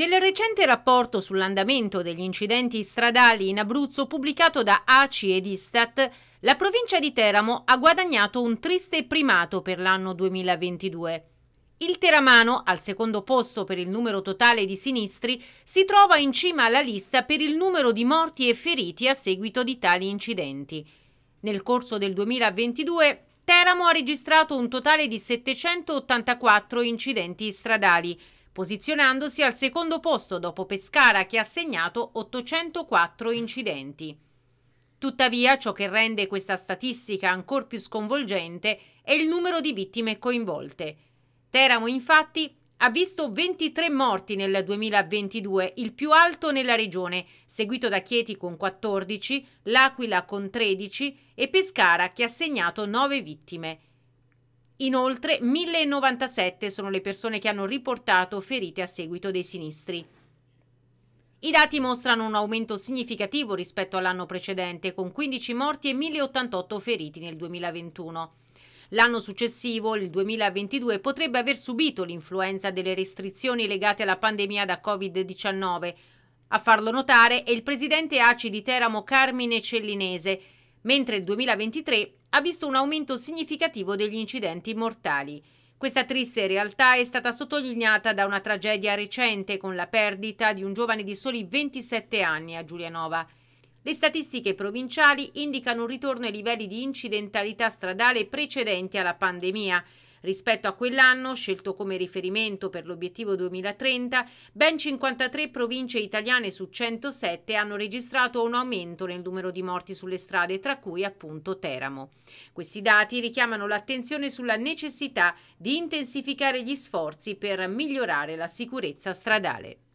Nel recente rapporto sull'andamento degli incidenti stradali in Abruzzo pubblicato da ACI ed Istat, la provincia di Teramo ha guadagnato un triste primato per l'anno 2022. Il Teramano, al secondo posto per il numero totale di sinistri, si trova in cima alla lista per il numero di morti e feriti a seguito di tali incidenti. Nel corso del 2022 Teramo ha registrato un totale di 784 incidenti stradali, posizionandosi al secondo posto dopo Pescara che ha segnato 804 incidenti. Tuttavia, ciò che rende questa statistica ancora più sconvolgente è il numero di vittime coinvolte. Teramo, infatti, ha visto 23 morti nel 2022, il più alto nella regione, seguito da Chieti con 14, L'Aquila con 13 e Pescara che ha segnato 9 vittime. Inoltre 1097 sono le persone che hanno riportato ferite a seguito dei sinistri. I dati mostrano un aumento significativo rispetto all'anno precedente, con 15 morti e 1088 feriti nel 2021. L'anno successivo, il 2022, potrebbe aver subito l'influenza delle restrizioni legate alla pandemia da Covid-19. A farlo notare è il presidente ACI di Teramo Carmine Cellinese, mentre il 2023 ha visto un aumento significativo degli incidenti mortali. Questa triste realtà è stata sottolineata da una tragedia recente con la perdita di un giovane di soli 27 anni a Giulianova. Le statistiche provinciali indicano un ritorno ai livelli di incidentalità stradale precedenti alla pandemia, Rispetto a quell'anno, scelto come riferimento per l'obiettivo 2030, ben 53 province italiane su 107 hanno registrato un aumento nel numero di morti sulle strade, tra cui appunto Teramo. Questi dati richiamano l'attenzione sulla necessità di intensificare gli sforzi per migliorare la sicurezza stradale.